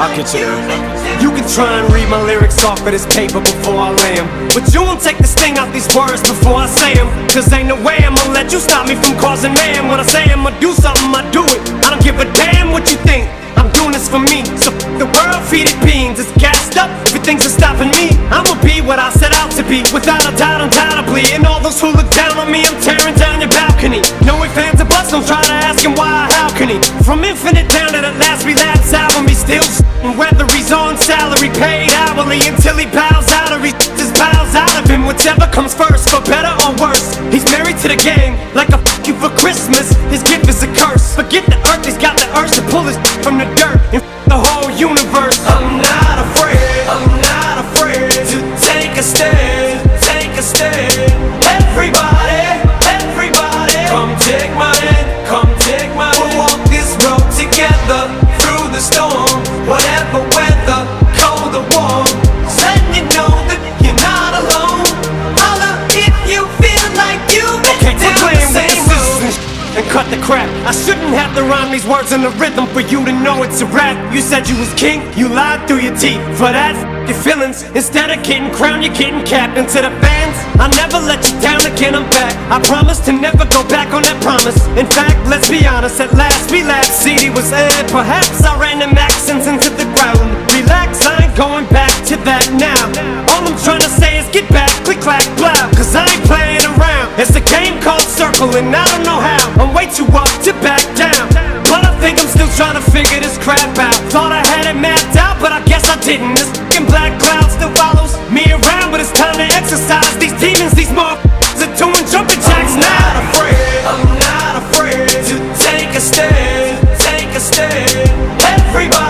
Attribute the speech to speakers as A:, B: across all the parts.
A: I'll get you. You can try and read my lyrics off of this paper before I lay 'em, But you won't take the sting out these words before I say 'em. Cause ain't no way I'ma let you stop me from causing man. When I say I'ma do something, I do it. I don't give a damn what you think. I'm doing this for me. So the world feed it beans. It's gassed up. Everything's stopping me. I'ma be what I set out to be. Without a doubt, undoubtedly. And all those who look down on me, I'm tearing down your balcony. No ifs, fans, or buts. Don't try to ask him why or how can he. From infinite down to the last relapse whether he's on salary, paid hourly until he bows out or he just bows out of him. Whichever comes first, for better or worse. He's married to the game, like a f you for Christmas. His gift is a curse. Forget the earth, he's got the urge to pull his from the dirt and the whole universe. I'm not afraid, I'm not afraid to take a stand, I shouldn't have to rhyme these words in the rhythm for you to know it's a rap. You said you was king, you lied through your teeth. For that, your feelings. Instead of getting crowned, you're getting capped. And to the fans, I never let you down again, I'm back. I promise to never go back on that promise. In fact, let's be honest, at last Relapse. CD was aired. Perhaps I ran them accents into the ground. Relax, I ain't going back to that now. All I'm trying to say is get back, click, clack, blow. Cause I ain't playing around. It's a game called Circle, and I don't know how. I'm way too up trying to figure this crap out. Thought I had it mapped out, but I guess I didn't. This fucking black cloud still follows me around, but it's time to exercise these demons, these motherfuckers are doing jumping jacks now. I'm not afraid, I'm not afraid to take a stand, take a stand. Everybody,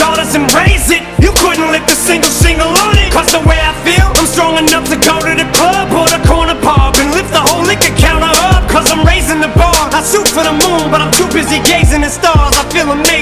A: daughters and raise it. You couldn't lift a single shingle on it. Cause the way I feel, I'm strong enough to go to the club or the corner pub and lift the whole liquor counter up. Cause I'm raising the bar. I shoot for the moon, but I'm too busy gazing at stars. I feel amazing